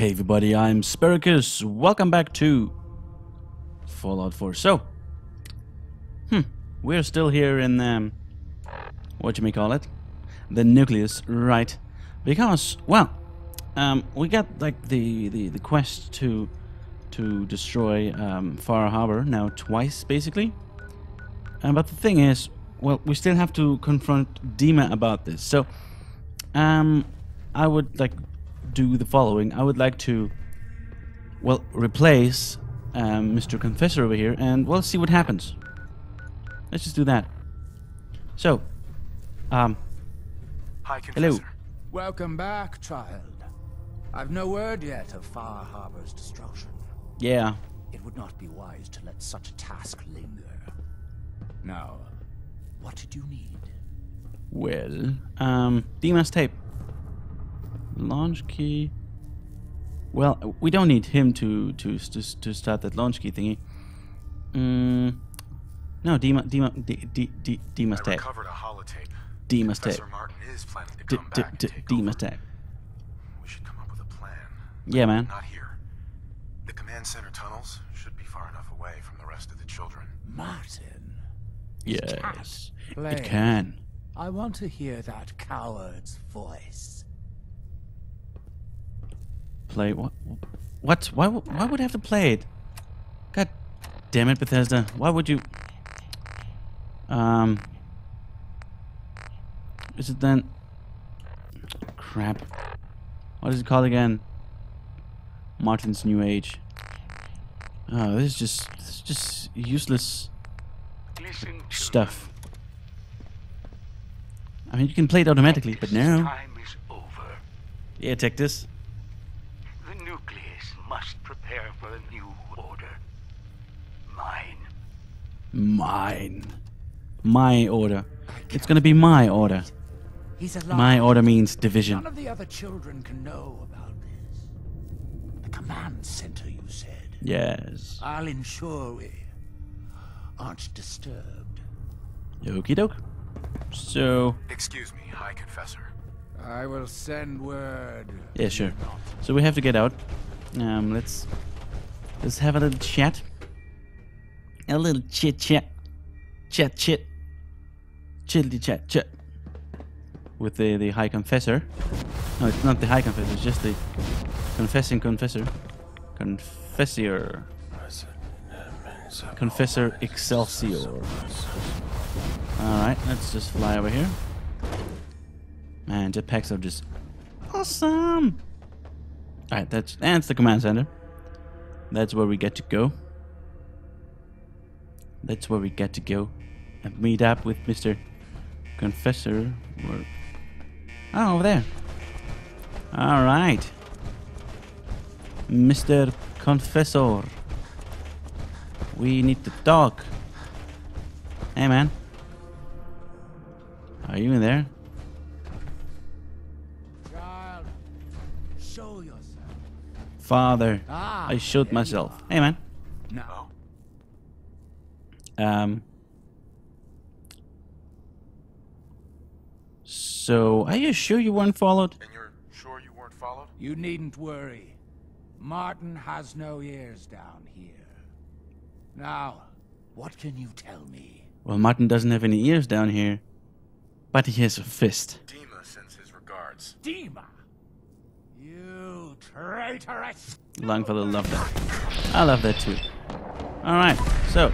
Hey everybody, I'm Sparrowcus. Welcome back to Fallout 4. So, hmm, we're still here in um, what you may call it, the nucleus, right? Because, well, um, we got like the, the the quest to to destroy um, Far Harbor now twice, basically. Uh, but the thing is, well, we still have to confront Dima about this. So, um, I would like do the following. I would like to, well, replace um, Mr. Confessor over here, and we'll see what happens. Let's just do that. So, um, Hi, Hello. Confessor. Welcome back, child. I've no word yet of Far Harbor's destruction. yeah, It would not be wise to let such a task linger. Now, what did you need? well, um, Dima's tape. Launch key. Well, we don't need him to to to, to start that launch key thingy. Mm, no, Dima, Dima, D, D, D, Dima's I tape. recovered a holotape. Dima's tape. Professor Martin is planning to come D, back D, and take Dima's over. tape. We should come up with a plan. Yeah, man. Not here. The command center tunnels should be far enough away from the rest of the children. Martin. Yes, it can. I want to hear that coward's voice. Play what? What? Why? would- Why would I have to play it? God damn it, Bethesda! Why would you? Um. Is it then? Crap. What is it called again? Martin's New Age. Oh, this is just this is just useless Listen stuff. I mean, you can play it automatically, but This no. time is over. Yeah, take this. The nucleus must prepare for a new order. Mine. Mine. My order. It's gonna be my order. He's alive. My order means division. None of the other children can know about this. The command center, you said. Yes. I'll ensure we aren't disturbed. Okie doke. So, Excuse me, High Confessor. I will send word. yeah, sure. So we have to get out. Um, let's let's have a little chat. A little chit chat, chat chit, chitty chat chat. With the the high confessor. No, it's not the high confessor. It's just the confessing confessor. Confessor. Confessor Excelsior. Alright, let's just fly over here. Man, jetpacks are just awesome. Alright, that's that's the command center. That's where we get to go. That's where we get to go. And meet up with Mr. Confessor. Or... Oh, over there. Alright. Mr. Confessor. We need to talk. Hey, man. Are you in there? Child, show yourself. Father. Ah, I showed myself. Hey, man. Now, Um. So, are you sure you weren't followed? And you're sure you weren't followed? you needn't worry. Martin has no ears down here. Now, what can you tell me? Well, Martin doesn't have any ears down here, but he has a fist. Dima sends his regards. Dima! You traitorous! Longfellow loved that. I love that too. Alright, so.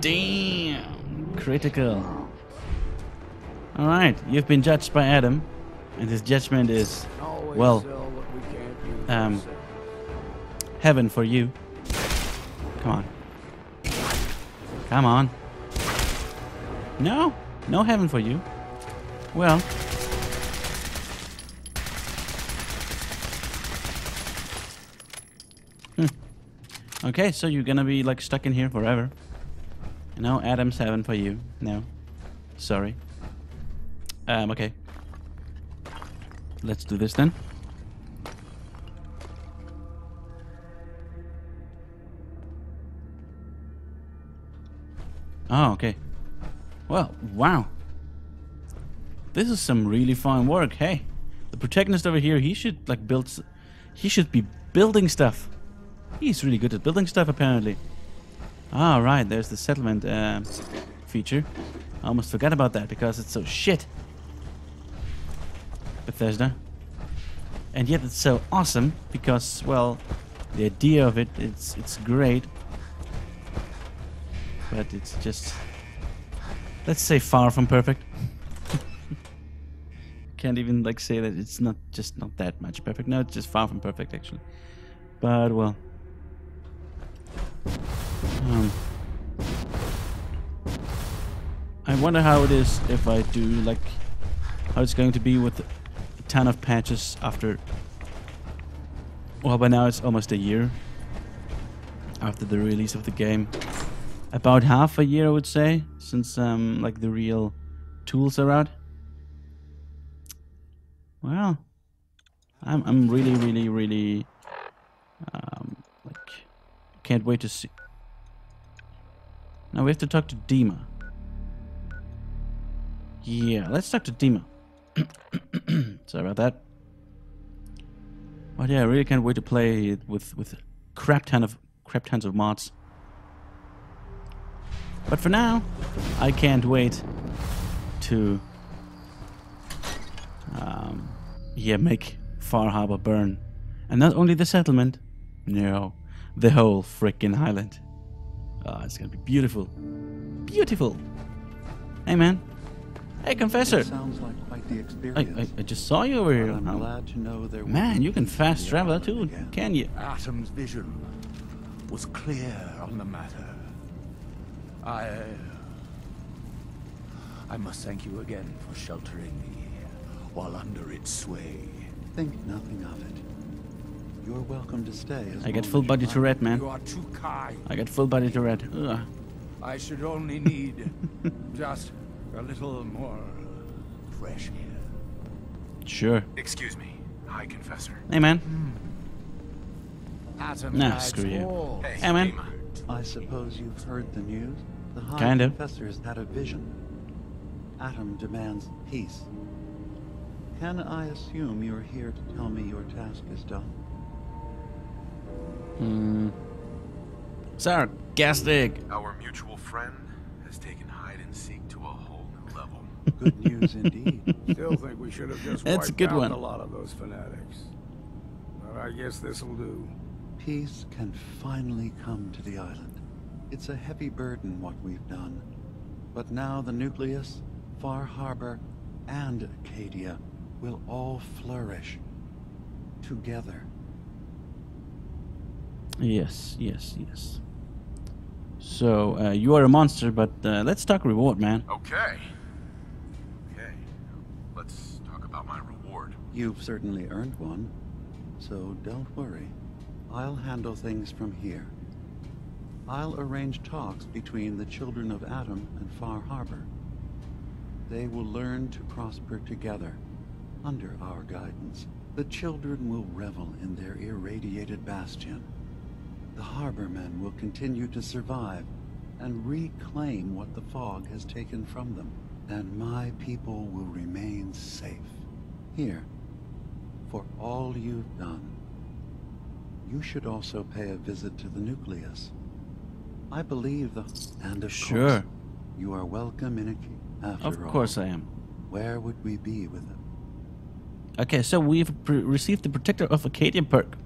Damn! Critical. Alright, you've been judged by Atom, and his judgment is, well, sell what we can't use. um, heaven for you. Come on. Come on. No, no heaven for you. Well. Hmm. Okay, so you're gonna be like stuck in here forever. No Atom's heaven for you. No. Sorry. Um, okay. Let's do this then. Oh, okay. Well, wow. This is some really fine work. Hey, the protagonist over here, he should like build. He should be building stuff. He's really good at building stuff, apparently. Ah, right. There's the settlement uh, feature. I almost forgot about that because it's so shit. Bethesda. And yet it's so awesome because, well, the idea of it, it's it's great. But it's just, let's say, far from perfect. Can't even like say that it's not just not that much perfect. No, it's just far from perfect actually. But well. Wonder how it is if I do like how it's going to be with a ton of patches after. Well, by now it's almost a year after the release of the game. About half a year, I would say, since um like the real tools are out. Well, I'm I'm really really really um like can't wait to see. Now we have to talk to Dima. Yeah, let's talk to Dima. Sorry about that. But yeah, I really can't wait to play with with crap ton of crap tons of mods. But for now, I can't wait to um, yeah make Far Harbor burn, and not only the settlement, no, the whole freaking island. Ah, it's gonna be beautiful, beautiful. Hey man, hey confessor, sounds like quite the I, experience. I, I just saw you over here. I'm glad to know there will Man, you can fast travel too, again. can you? Atom's vision was clear on the matter. I. Uh, I must thank you again for sheltering me while under its sway. Think nothing of it. You're welcome to stay as I get full body like. Tourette, man. You are too kind. I get full body Tourette. Ugh. I should only need just a little more fresh air. Sure. Excuse me, High Confessor. Hey man. Atom Nah, guides screw you. all. Hey, Hey, man. Dima. I suppose you've heard the news? The High Kind of. Confessor has had a vision. Atom demands peace. Can I assume you're here to tell me your task is done? Hmm. Sarcastic. Our mutual friend has taken hide and seek to a whole new level. Good news indeed. Still think we should have just That's a wiped good out one. a lot of those fanatics. But I guess this'll do. Peace can finally come to the island. It's a heavy burden what we've done. But now the nucleus, Far Harbor, and Acadia will all flourish together. Yes, yes, yes. So, uh, you are a monster, but uh, let's talk reward, man. Okay. Okay. Let's talk about my reward. You've certainly earned one, so don't worry. I'll handle things from here. I'll arrange talks between the children of Atom and Far Harbor. They will learn to prosper together under our guidance. The children will revel in their irradiated bastion. The harbormen will continue to survive and reclaim what the fog has taken from them. And my people will remain safe. Here, for all you've done. You should also pay a visit to the nucleus. I believe the... And of Sure. course, you are welcome in a... After Of all, course I am. Where would we be with them? Okay, so we've received the Protector of Acadia perk.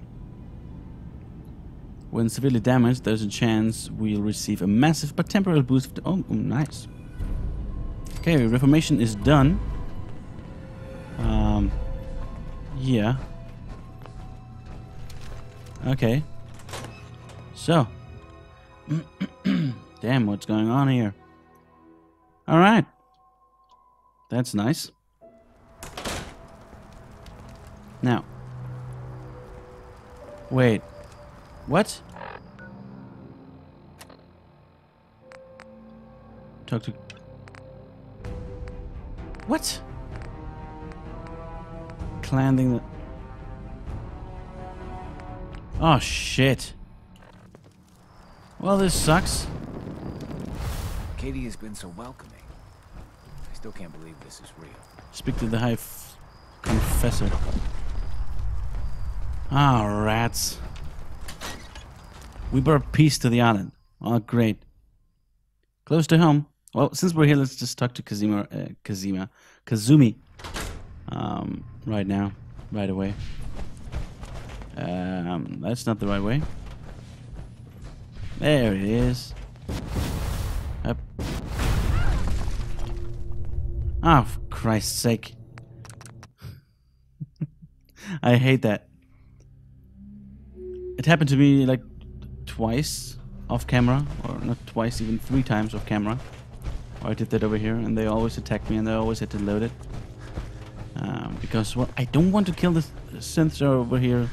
When severely damaged, there's a chance we'll receive a massive but temporary boost. Oh, oh, nice. Okay, reformation is done. Um, yeah. Okay. So. Damn, what's going on here? All right. That's nice. Now. Wait. What? Talk to. What? Clanding the. Oh shit. Well, this sucks. Katie has been so welcoming. I still can't believe this is real. Speak to the High f- Confessor. Ah, rats. We brought peace to the island. Oh, great. Close to home. Well, since we're here, let's just talk to Kazima, uh, Kazima, Kazumi, um, right now, right away. Um, that's not the right way. There it is. Up. Ah, for Christ's sake. I hate that. It happened to me like twice off camera, or not twice, even three times off camera. Or I did that over here, and they always attack me, and they always had to load it. Um, because well, I don't want to kill the synths over here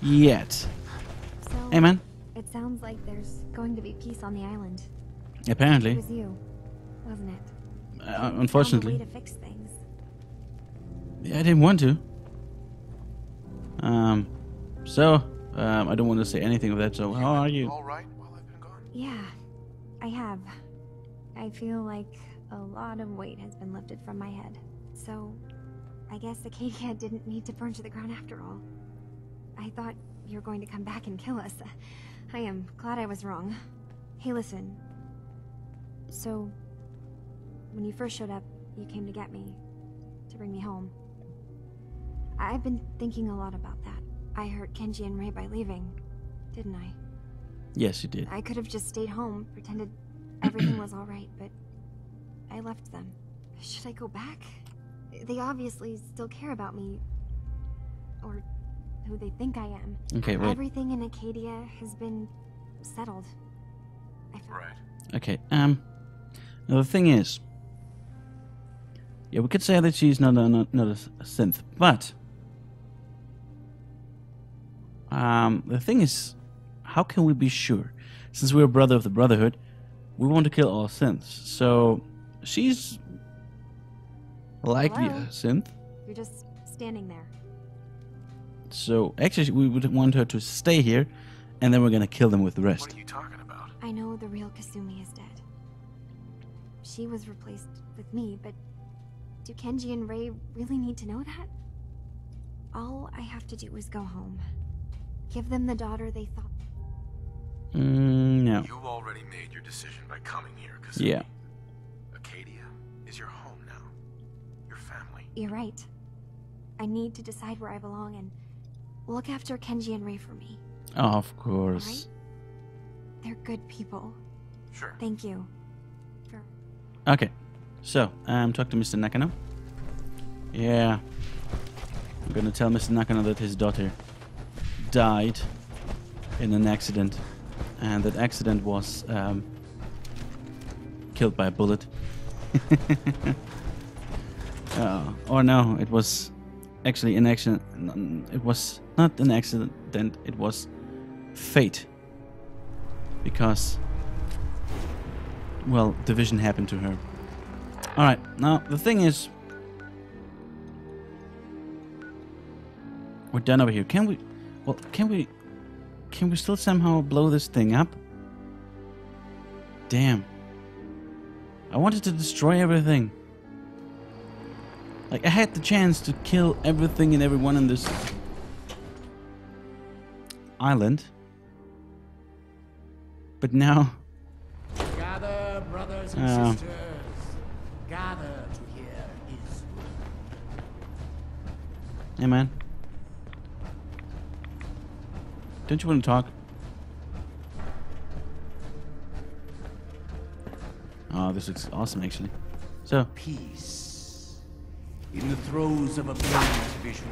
yet. So, Hey, man. it sounds like there's going to be peace on the island. Apparently. It was you, wasn't it? uh, You found a unfortunately, way to fix things. Yeah, I didn't want to. Um, so um, I don't want to say anything of that. So how are you? All right while I've been gone? Yeah, I have. I feel like a lot of weight has been lifted from my head. So, I guess Acadia didn't need to burn to the ground after all. I thought you were going to come back and kill us. I am glad I was wrong. Hey, listen. So, when you first showed up, you came to get me, to bring me home. I've been thinking a lot about that. I hurt Kenji and Ray by leaving, didn't I? Yes, you did. I could have just stayed home, pretended everything was all right, but I left them. Should I go back? They obviously still care about me. Or who they think I am. Okay, wait. Everything in Acadia has been settled. I felt. Right. Okay. Um. Now the thing is, yeah, we could say that she's not a, not, not a s- a synth, but um, the thing is, how can we be sure? Since we're a brother of the Brotherhood, we want to kill all synths. So she's likely a Hello? Uh, synth. You're just standing there. So actually, we would want her to stay here, and then we're gonna kill them with the rest. What rest. are you talking about? I know the real Kasumi is dead. She was replaced with me, but do Kenji and Ray really need to know that? All I have to do is go home. Give them the daughter they thought. Mm, no. You already made your decision by coming here, because Yeah. Acadia is your home now. Your family. You're right. I need to decide where I belong and look after Kenji and Ray for me. Of Alright? course. They're good people. Sure. Thank you. For Okay. So, um, talk to Mr. Nakano. Yeah. I'm gonna tell Mr. Nakano that his daughter died in an accident, and that accident was um, killed by a bullet. uh, or no, it was actually an accident. It was not an accident. It was fate. Because well, division happened to her. Alright, now the thing is. We're done over here. Can we. Well, can we. Can we still somehow blow this thing up? Damn. I wanted to destroy everything. Like, I had the chance to kill everything and everyone on this island. But now. Gather, brothers and Um. sisters. Gather to hear his Hey, man. Don't you want to talk? Oh, this looks awesome, actually. So, peace. In the throes of a brilliant vision,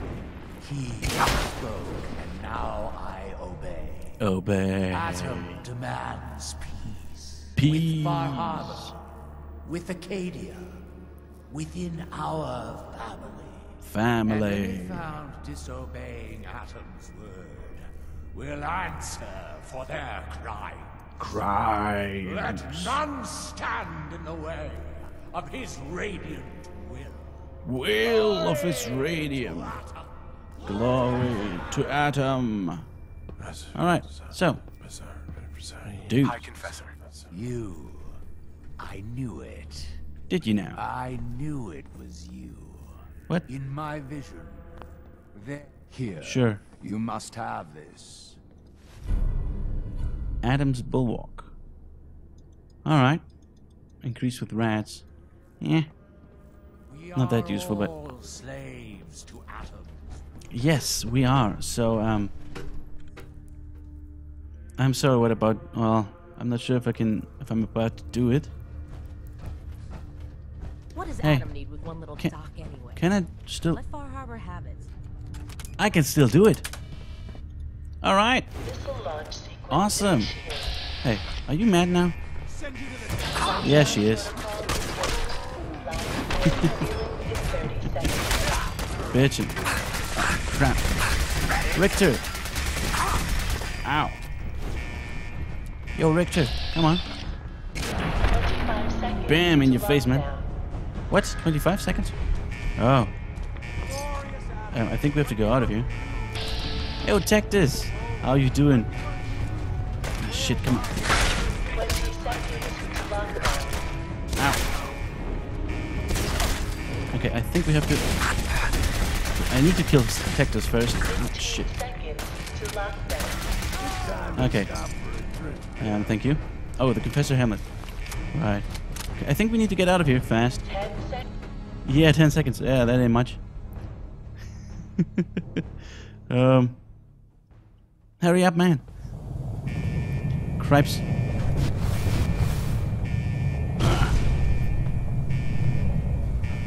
he spoke, and now I obey. obey. Atom demands peace. Peace. With Far Harbor, with Acadia, within our family. And Family. any found disobeying Atom's word will answer for their crime. Cry. Let none stand in the way of his radiant will. Will of his radium. Glory to Atom. Alright, so, dude, High Confessor. You. I knew it. did you now? I knew it was you. What? In my vision, There. Here. Sure. You must have this. Atom's Bulwark. Alright. Increase with rats. Yeah. Not that useful, but- slaves to atoms. Yes, we are. So, um... I'm sorry, what about... Well, I'm not sure if I can... If I'm about to do it. What does Hey. Atom need with one little Can- dock anyway? Can I still... Let Far Harbor have it. I can still do it. Alright. Awesome. Hey, are you mad now? Yeah, she is. Bitchin'. Crap. Richter. Ow. Yo, Richter, come on. Bam, in your face, man. What? 25 seconds? Oh. Um, I think we have to go out of here. Yo, Tectus! How you doing? Ah, Shit, come on. Ow. Okay, I think we have to... I need to kill Tectus first. Oh, shit. Okay. Um, thank you. Oh, the Confessor Hamlet. Right. Okay, I think we need to get out of here fast. Yeah, 10 seconds. Yeah, that ain't much. um, hurry up, man. Cripes.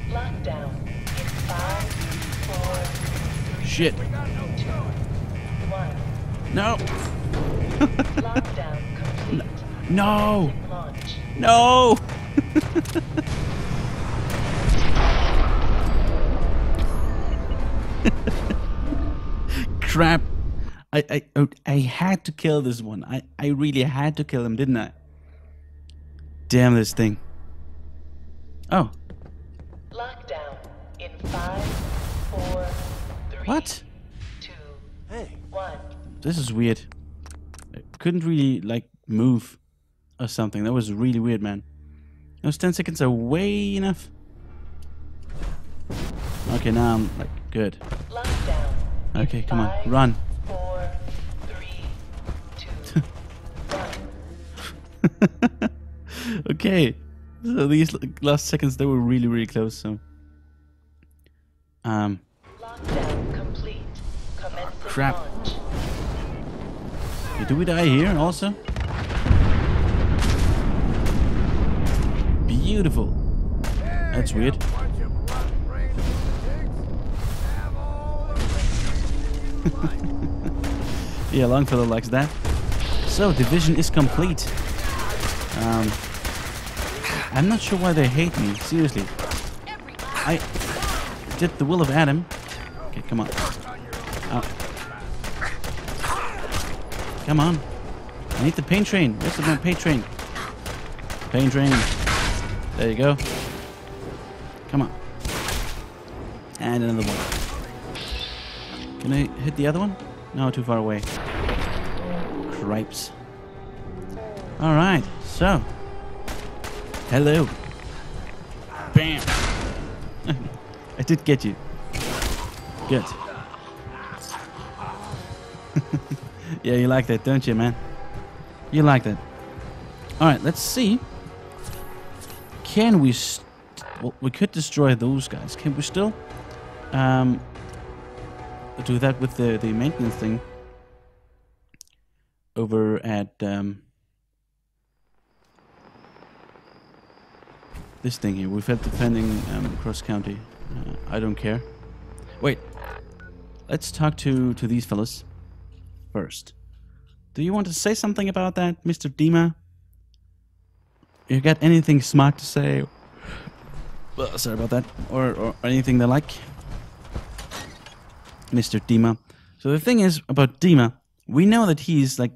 Lockdown five, four, Shit. No. Lockdown complete. No. No. Crap. I, I oh, I had to kill this one. I, I really had to kill him, didn't I? Damn this thing. Oh, Lockdown in five, four, three, what? two, Hey, one. This is weird. I couldn't really like move or something. That was really weird, man. Those 10 seconds are way enough. Okay, now I'm like good. Lockdown. Okay, come on, run. Four, three, two, one. okay. So these last seconds they were really really close. So, um, Lockdown complete. Crap. launch. do we die here also? Beautiful. That's weird. Yeah, Longfellow likes that. So division is complete. Um, I'm not sure why they hate me. Seriously, I did the will of Atom. Okay, come on. Out. Come on. I need the pain train. Where's the pain train? Pain train. There you go. Come on. And another one. Can I hit the other one? No, too far away. Cripes. Alright, so. Hello. Bam. I did get you. Good. yeah, you like that, don't you, man? You like that. Alright, let's see. Can we... Well, we could destroy those guys. Can we still... Um, do that with the, the maintenance thing over at um, this thing here. We've had defending um, cross county. Uh, I don't care. Wait, let's talk to to these fellas first. Do you want to say something about that, Mr. Dima? You got anything smart to say? Sorry about that, or or anything they like? Mr. Dima. So the thing is about Dima, we know that he's like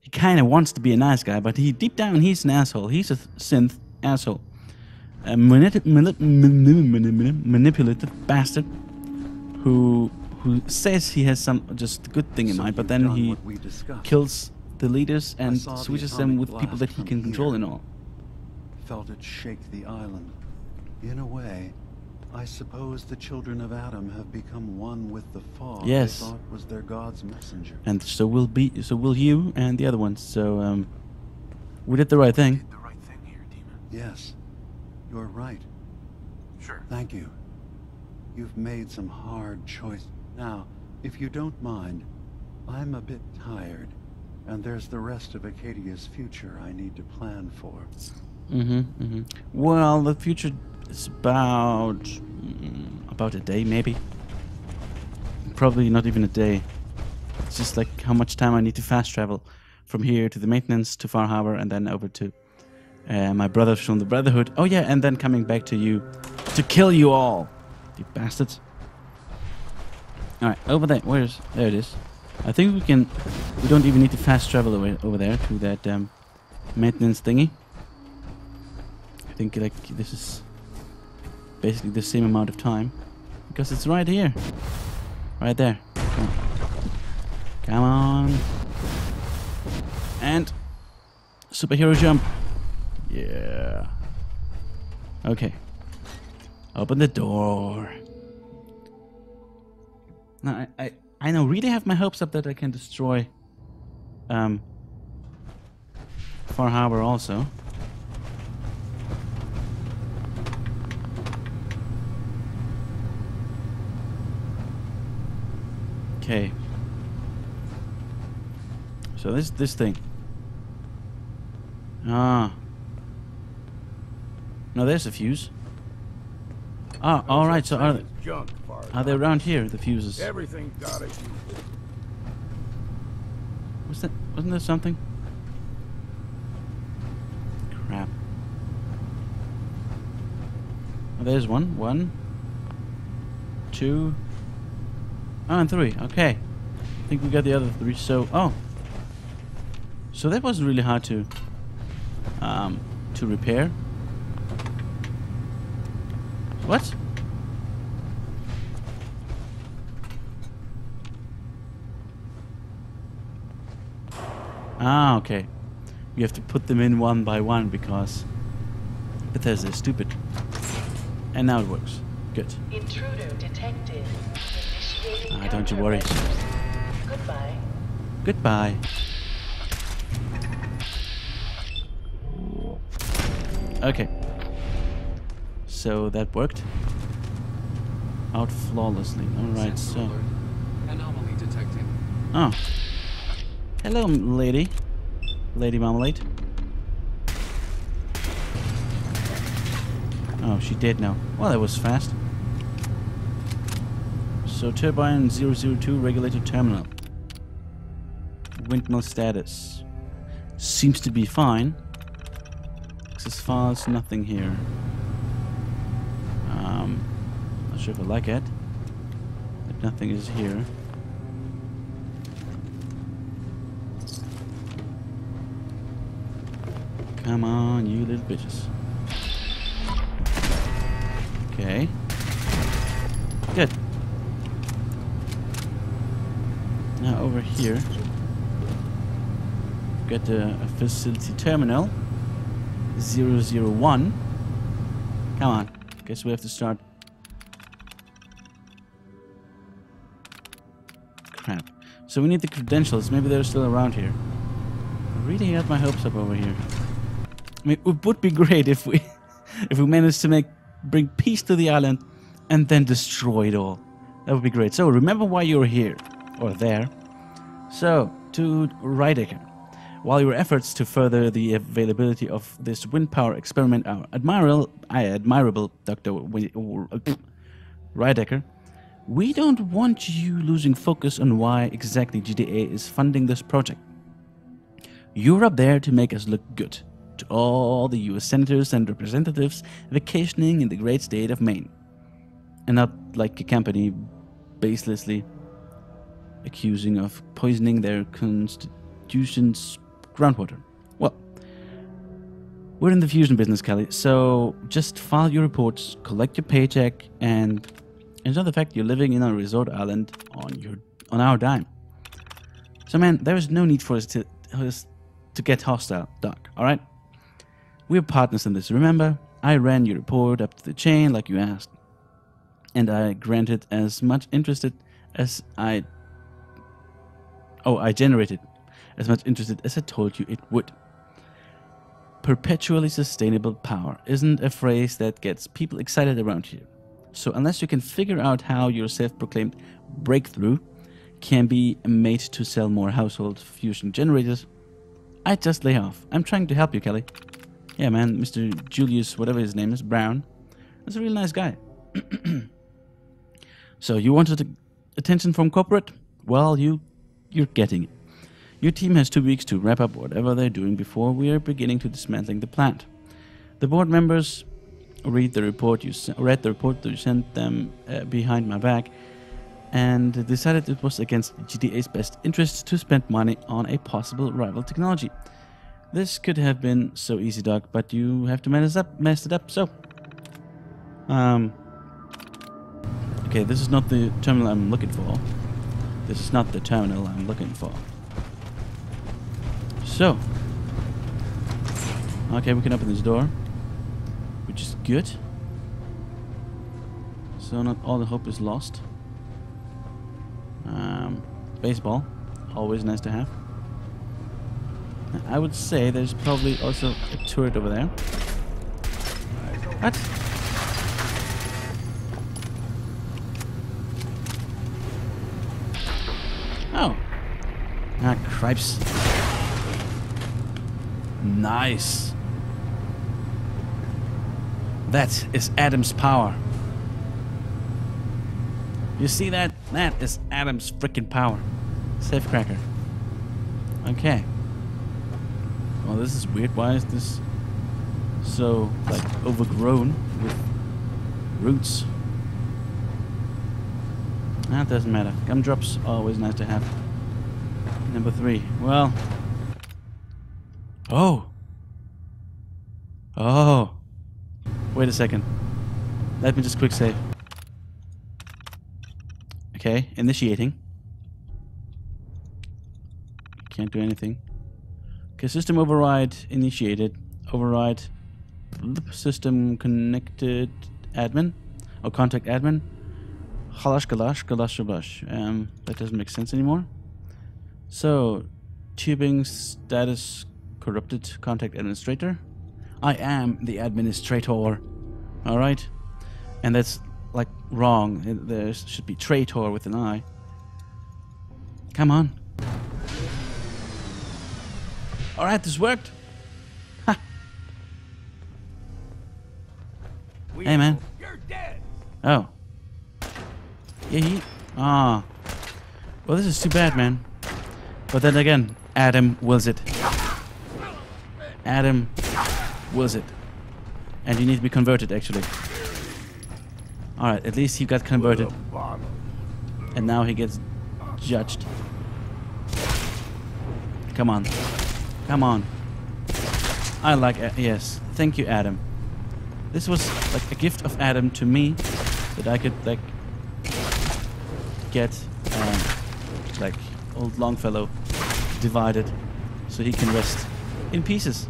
he kind of wants to be a nice guy, but he deep down he's an asshole. He's a synth asshole, a manip- manip- manip- manipulative bastard who who says he has some just good thing in So mind, but then he what we discussed. kills the leaders and saw the switches them with people that he can control here. and all. Felt it shake the island. In a way, I suppose the children of Atom have become one with the fog Yes. they thought was their God's messenger. And so will be so will you and the other ones. So um we did the right thing. Did the right thing here, Demon. Yes, you're right. Sure. Thank you. You've made some hard choice. Now, if you don't mind, I'm a bit tired, and there's the rest of Acadia's future I need to plan for. Mm-hmm, mm-hmm. Well, the future is about mm, about a day, maybe. Probably not even a day. It's just like how much time I need to fast travel from here to the maintenance to Far Harbor and then over to uh, my brothers from the Brotherhood. Oh yeah, and then coming back to you to kill you all, you bastards. All right, over there. Where's there? It is. I think we can. We don't even need to fast travel over, over there to that um, maintenance thingy. I think like this is basically the same amount of time because it's right here, right there. Come on, and superhero jump. Yeah. Okay. Open the door. Now I, I I know really have my hopes up that I can destroy um Far Harbor also. Okay. So this this thing. Ah. No, there's a fuse. Ah, all right. So are they, junk, are they around here? The fuses. Everything got a use. Was that? Wasn't there something? Crap. Oh, there's one. One. Two. Oh, and three. Okay. I think we got the other three. So, oh. So that wasn't really hard to, um, to repair. What? Ah, okay. You have to put them in one by one because Bethesda is stupid. And now it works. Good. Intruder detected. Initiating Ah, don't you worry. Goodbye. Goodbye. Okay. So that worked. Out flawlessly. Alright, so. Anomaly detected. Oh. Hello, lady. Lady Marmalade. Oh, she did now. Well, that was fast. So, turbine 002 regulated terminal. Windmill status. Seems to be fine. As far as nothing here. Um, not sure if I like it. But nothing is here. Come on, you little bitches. Okay. Good. Now over here, got a, a facility terminal 001. Come on. Guess we have to start. Crap. So we need the credentials. Maybe they're still around here. I really had my hopes up over here. I mean, it would be great if we if we managed to make bring peace to the island and then destroy it all. That would be great. So remember why you're here or there. So to Rydecker, while your efforts to further the availability of this wind power experiment are admirable, I admirable, Doctor Rydecker, we don't want you losing focus on why exactly GDA is funding this project. You're up there to make us look good to all the US senators and representatives vacationing in the great state of Maine. And not like a company baselessly accusing of poisoning their constitution's groundwater. Well, we're in the fusion business, Kelly, so just file your reports, collect your paycheck, and enjoy the fact you're living in a resort island on your on our dime. So, man, there is no need for us to us to get hostile, Doc. All right, we're partners in this. Remember, I ran your report up to the chain like you asked. and I granted as much interested as I. Oh, I generated as much interested as I told you it would. Perpetually sustainable power isn't a phrase that gets people excited around here. So, unless you can figure out how your self proclaimed breakthrough can be made to sell more household fusion generators, I just lay off. I'm trying to help you, Kelly. Yeah, man, Mr. Julius, whatever his name is, Brown, is a real nice guy. so, you wanted attention from corporate? Well, you, you're getting it. Your team has two weeks to wrap up whatever they're doing before we are beginning to dismantling the plant. The board members read the report you read the report that you sent them uh, behind my back, and decided it was against GTA's best interest to spend money on a possible rival technology. This could have been so easy, Doc, but you have to mess up, mess it up. So, um, okay, this is not the terminal I'm looking for. This is not the terminal I'm looking for. So, okay, we can open this door, which is good. So not all the hope is lost. Um, baseball, always nice to have. I would say there's probably also a turret over there. What? Oh. Ah, cripes. Nice. That is Atom's power. You see that? That is Atom's freaking power. Safe cracker. Okay. Well, this is weird. Why is this so, like, overgrown with roots? Ah, that doesn't matter. Gumdrops are always nice to have. Number three. Well. Oh. Oh. Wait a second. Let me just quick save. Okay, initiating. Can't do anything. Okay, system override initiated. Override system connected admin or contact admin. Halash galash galash. Um, that doesn't make sense anymore. So, tubing status corrupted contact administrator. I am the administrator. All right, and that's like wrong. There should be traitor with an I. Come on. All right, this worked. Ha. Hey, man. You're dead. Oh. Yeah, he. Ah. Well, this is too bad, man. But then again, Atom wills it. Atom wills it. And you need to be converted, actually. Alright, at least he got converted. And now he gets judged. Come on. Come on. I like it. Yes. Thank you, Atom. This was like a gift of Atom to me that I could like get um, like old Longfellow divided so he can rest in pieces.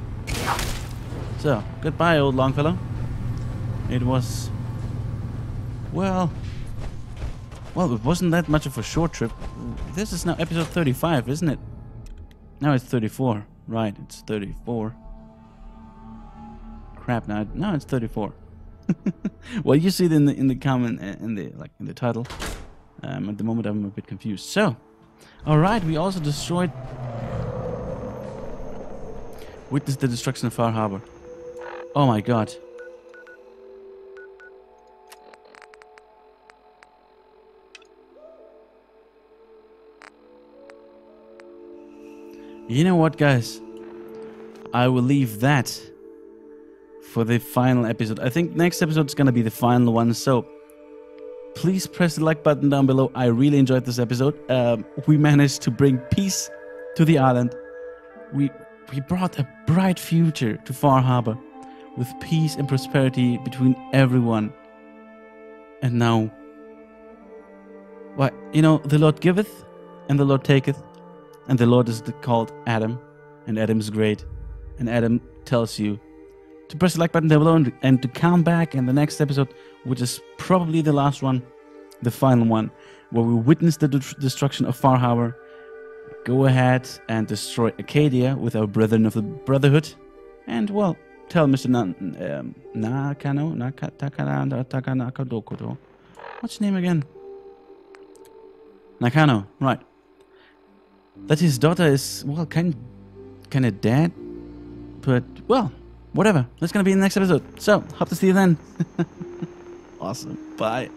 So, goodbye, old Longfellow. It was well, well, it wasn't that much of a short trip. This is now episode 35, isn't it? Now it's 34. Right, it's 34. Crap, now now it's 34. well, you see it in the in the comment uh, in the like in the title. Um, at the moment, I'm a bit confused. So, all right, we also destroyed. Witness the destruction of Far Harbor. Oh my god. You know what, guys? I will leave that for the final episode. I think next episode is going to be the final one. So please press the like button down below. I really enjoyed this episode. Um, we managed to bring peace to the island. We we brought a bright future to Far Harbor with peace and prosperity between everyone. And now, what you know, the Lord giveth, and the Lord taketh, and the Lord is called Atom, and Atom is great, and Atom tells you to press the like button down below and, and to come back in the next episode which is probably the last one, the final one, where we witness the de- destruction of Far Harbor. Go ahead and destroy Acadia with our brethren of the Brotherhood, and well, tell Mr. Na- um, Nakano, Naka, Takana, Takanakadokoto. What's his name again? Nakano, right. That his daughter is, well, kind, kind of dead. But, well, whatever. That's going to be in the next episode. So, hope to see you then. awesome. Bye.